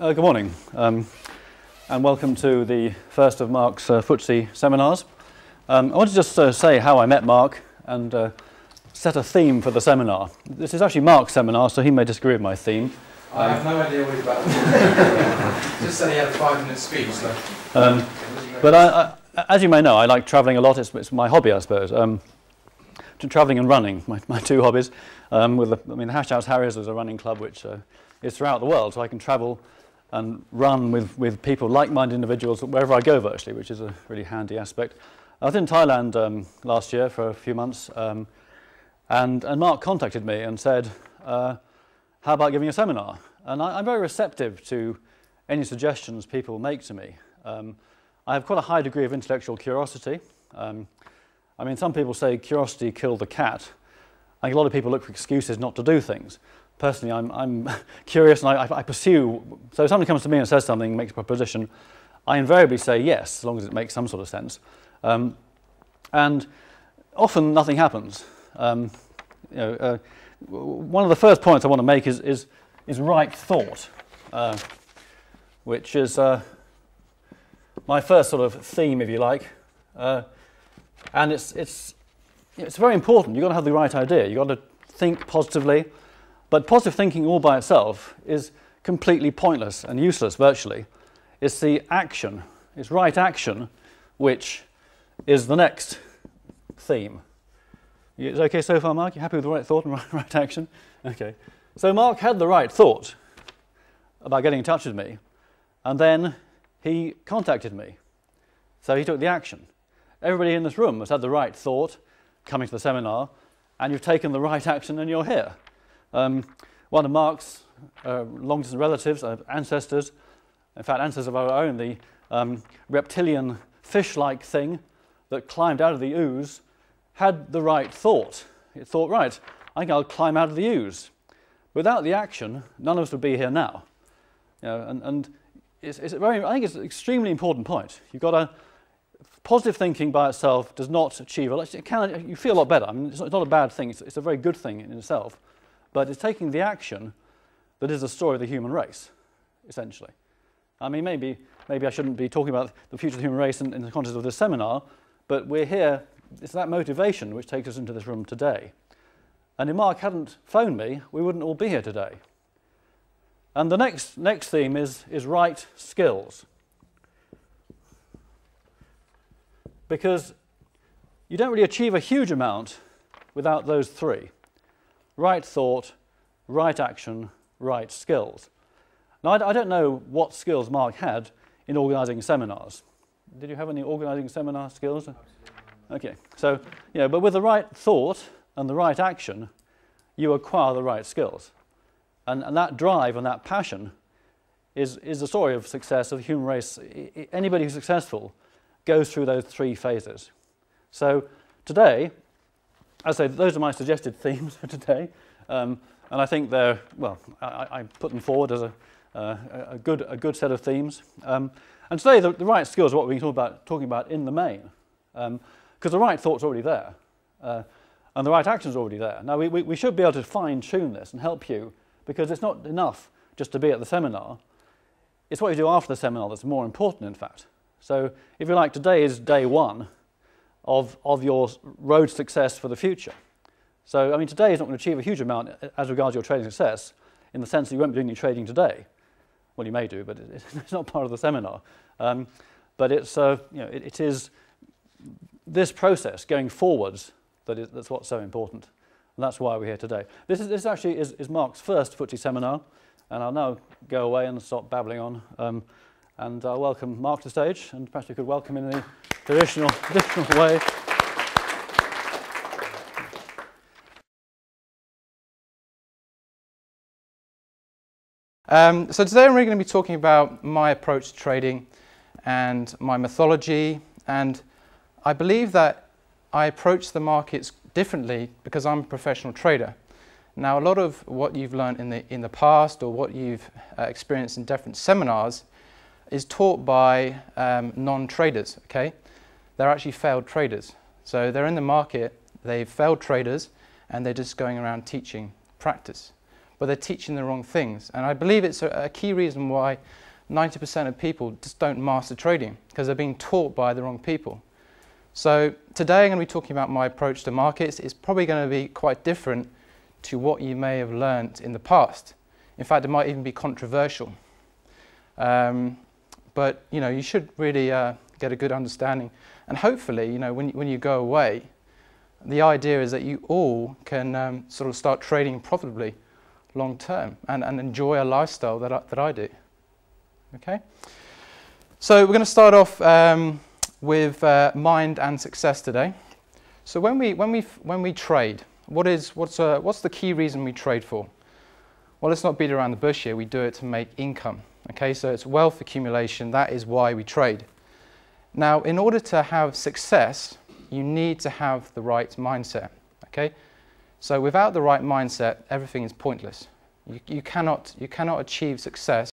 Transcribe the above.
Uh, good morning, um, and welcome to the first of Mark's uh, FTSE seminars. Um, I want to just uh, say how I met Mark and uh, set a theme for the seminar. This is actually Mark's seminar, so he may disagree with my theme. I have no idea what he's about. just said he had a five-minute speech. So. Um, but I, I, as you may know, I like travelling a lot. It's, it's my hobby, I suppose. Um, travelling and running, my, my two hobbies. Um, with the, I mean, the Hash House Harriers is a running club which uh, is throughout the world, so I can travel and run with, with people, like-minded individuals, wherever I go virtually, which is a really handy aspect. I was in Thailand um, last year for a few months, um, and, and Mark contacted me and said, uh, how about giving a seminar? And I, am very receptive to any suggestions people make to me. Um, I have quite a high degree of intellectual curiosity. Um, I mean, some people say curiosity killed the cat. I think a lot of people look for excuses not to do things personally, I'm, I'm curious and I, I, pursue. So if somebody comes to me and says something, makes a proposition, I invariably say yes, as long as it makes some sort of sense. Um, and often nothing happens. Um, you know, uh, one of the first points I want to make is, is, is right thought, uh, which is uh, my first sort of theme, if you like. Uh, and it's, it's, it's very important. You've got to have the right idea. You've got to think positively. But positive thinking all by itself is completely pointless and useless virtually. It's the action, it's right action, which is the next theme. Is okay so far, Mark? You happy with the right thought and right action? Okay. So Mark had the right thought about getting in touch with me, and then he contacted me. So he took the action. Everybody in this room has had the right thought coming to the seminar, and you've taken the right action and you're here. Um, one of Mark's uh, long distant relatives, uh, ancestors, in fact, ancestors of our own, the um, reptilian fish like thing that climbed out of the ooze, had the right thought. It thought, right, I think I'll climb out of the ooze. Without the action, none of us would be here now. You know, and, and it's, it's very, I think it's an extremely important point. You've got a positive thinking by itself does not achieve a lot. It can, you feel a lot better. I mean, it's not, it's not a bad thing. It's, it's a very good thing in itself but it's taking the action that is the story of the human race, essentially. I mean, maybe, maybe I shouldn't be talking about the future of the human race in, in the context of this seminar, but we're here, it's that motivation which takes us into this room today. And if Mark hadn't phoned me, we wouldn't all be here today. And the next, next theme is, is right skills. Because you don't really achieve a huge amount without those three right thought, right action, right skills. Now, I, I don't know what skills Mark had in organising seminars. Did you have any organising seminar skills? Okay, so, yeah, but with the right thought and the right action, you acquire the right skills. And, and that drive and that passion is, is the story of success of the human race. I, anybody who's successful goes through those three phases. So today, as I say, those are my suggested themes for today. Um, and I think they're, well, I, I put them forward as a, uh, a, good, a good set of themes. Um, and today, the, the, right skills are what we're talking about, talking about in the main. Because um, the right thought's already there. Uh, and the right action's already there. Now, we, we, we should be able to fine-tune this and help you, because it's not enough just to be at the seminar. It's what you do after the seminar that's more important, in fact. So, if you like, today is day one of, of your road success for the future. So, I mean, today is not going to achieve a huge amount as regards your trading success in the sense that you won't be doing any trading today. Well, you may do, but it's not part of the seminar. Um, but it's, uh, you know, it, it is this process going forwards that is, that's what's so important. And that's why we're here today. This, is, this actually is, is Mark's first FTSE seminar, and I'll now go away and stop babbling on. Um, and I'll welcome Mark to the stage, and perhaps we could welcome in the traditional, traditional way. Um, so today I'm really going to be talking about my approach to trading and my methodology and I believe that I approach the markets differently because I'm a professional trader. Now a lot of what you've learned in the, in the past or what you've uh, experienced in different seminars is taught by um, non-traders, okay? They're actually failed traders. So they're in the market, they've failed traders, and they're just going around teaching practice. but they're teaching the wrong things. And I believe it's a, a key reason why 90% of people just don't master trading because they're being taught by the wrong people. So today I'm going to be talking about my approach to markets. It's probably going to be quite different to what you may have learnt in the past. In fact, it might even be controversial. Um, but you know, you should really uh, get a good understanding. And hopefully, you know, when, when you go away, the idea is that you all can um, sort of start trading profitably long term and, and enjoy a lifestyle that I, that I do. Okay? So we're going to start off um, with uh, mind and success today. So when we, when we, when we trade, what is, what's, uh, what's the key reason we trade for? Well, let's not beat around the bush here. We do it to make income. Okay, so it's wealth accumulation. That is why we trade. Now, in order to have success, you need to have the right mindset. Okay, so without the right mindset, everything is pointless. You, you, cannot, you cannot achieve success